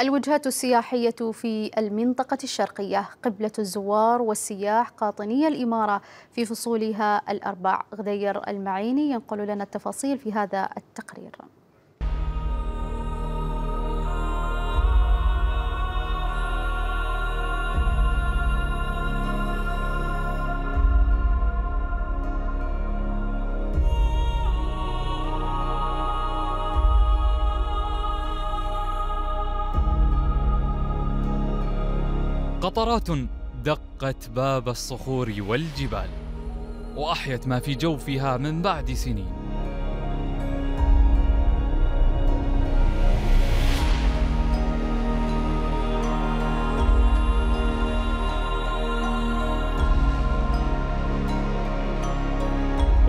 الوجهات السياحية في المنطقة الشرقية قبلة الزوار والسياح قاطني الإمارة في فصولها الأربع. غدير المعيني ينقل لنا التفاصيل في هذا التقرير. قطرات دقت باب الصخور والجبال وأحيت ما في جوفها من بعد سنين.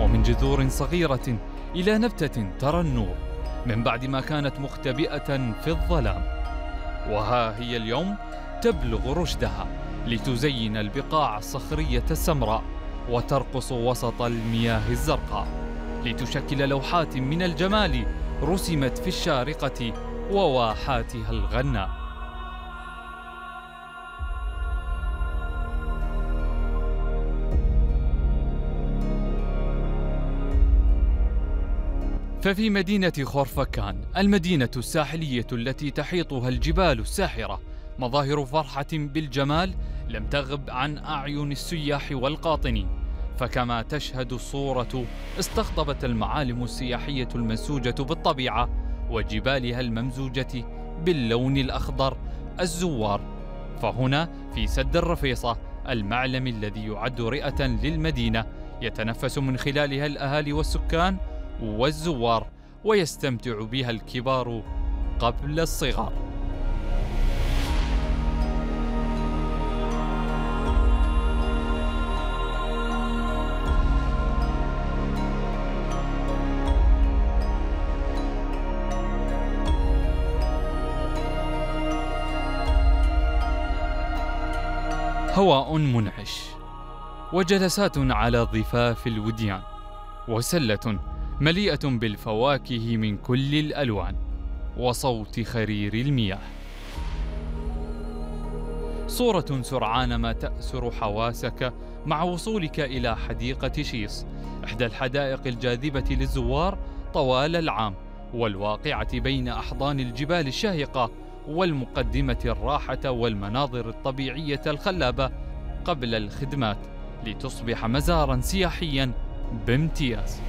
ومن جذور صغيرة إلى نبتة ترى النور من بعد ما كانت مختبئة في الظلام. وها هي اليوم تبلغ رشدها لتزين البقاع الصخرية السمراء وترقص وسط المياه الزرقاء لتشكل لوحات من الجمال رسمت في الشارقة وواحاتها الغناء. ففي مدينة خورفكان المدينة الساحلية التي تحيطها الجبال الساحرة مظاهر فرحة بالجمال لم تغب عن أعين السياح والقاطنين. فكما تشهد الصورة استقطبت المعالم السياحية المنسوجة بالطبيعة وجبالها الممزوجة باللون الأخضر الزوار. فهنا في سد الرفيصة المعلم الذي يعد رئة للمدينة يتنفس من خلالها الأهالي والسكان والزوار ويستمتع بها الكبار قبل الصغار. هواء منعش وجلسات على ضفاف الوديان وسلة مليئة بالفواكه من كل الألوان وصوت خرير المياه. صورة سرعان ما تأسر حواسك مع وصولك إلى حديقة شيص إحدى الحدائق الجاذبة للزوار طوال العام والواقعة بين أحضان الجبال الشاهقة والمقدمة الراحة والمناظر الطبيعية الخلابة قبل الخدمات لتصبح مزارا سياحيا بامتياز.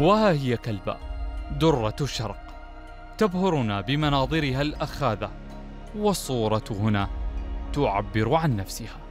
وها هي كلبة؟ درة الشرق تبهرنا بمناظرها الأخاذة. والصورة هنا تعبر عن نفسها.